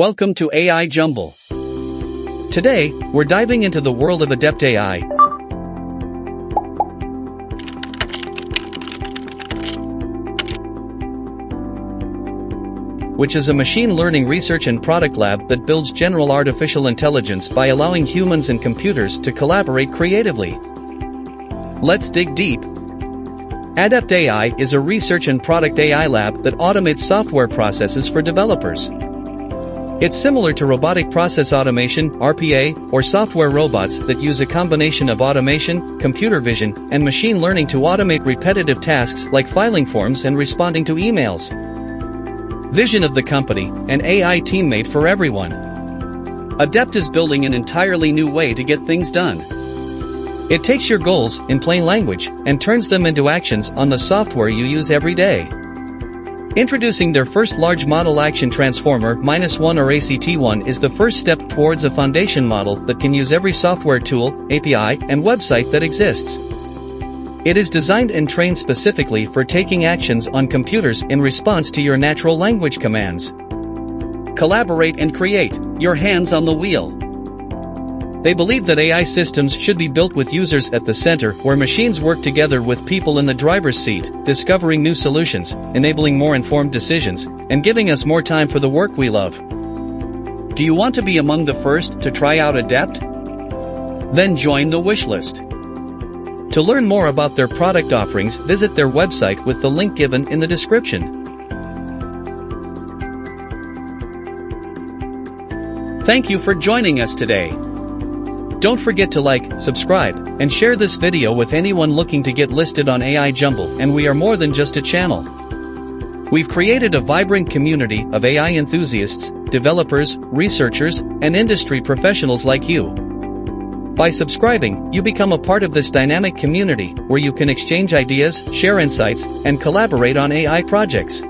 Welcome to AI Jumble. Today, we're diving into the world of Adept AI. Which is a machine learning research and product lab that builds general artificial intelligence by allowing humans and computers to collaborate creatively. Let's dig deep. Adept AI is a research and product AI lab that automates software processes for developers. It's similar to robotic process automation, RPA, or software robots that use a combination of automation, computer vision, and machine learning to automate repetitive tasks like filing forms and responding to emails. Vision of the company, an AI teammate for everyone. Adept is building an entirely new way to get things done. It takes your goals, in plain language, and turns them into actions on the software you use every day. Introducing their first large model action transformer, minus one or ACT1 is the first step towards a foundation model that can use every software tool, API, and website that exists. It is designed and trained specifically for taking actions on computers in response to your natural language commands. Collaborate and create, your hands on the wheel. They believe that AI systems should be built with users at the center where machines work together with people in the driver's seat, discovering new solutions, enabling more informed decisions, and giving us more time for the work we love. Do you want to be among the first to try out Adept? Then join the wishlist. To learn more about their product offerings, visit their website with the link given in the description. Thank you for joining us today. Don't forget to like, subscribe, and share this video with anyone looking to get listed on AI Jumble and we are more than just a channel. We've created a vibrant community of AI enthusiasts, developers, researchers, and industry professionals like you. By subscribing, you become a part of this dynamic community where you can exchange ideas, share insights, and collaborate on AI projects.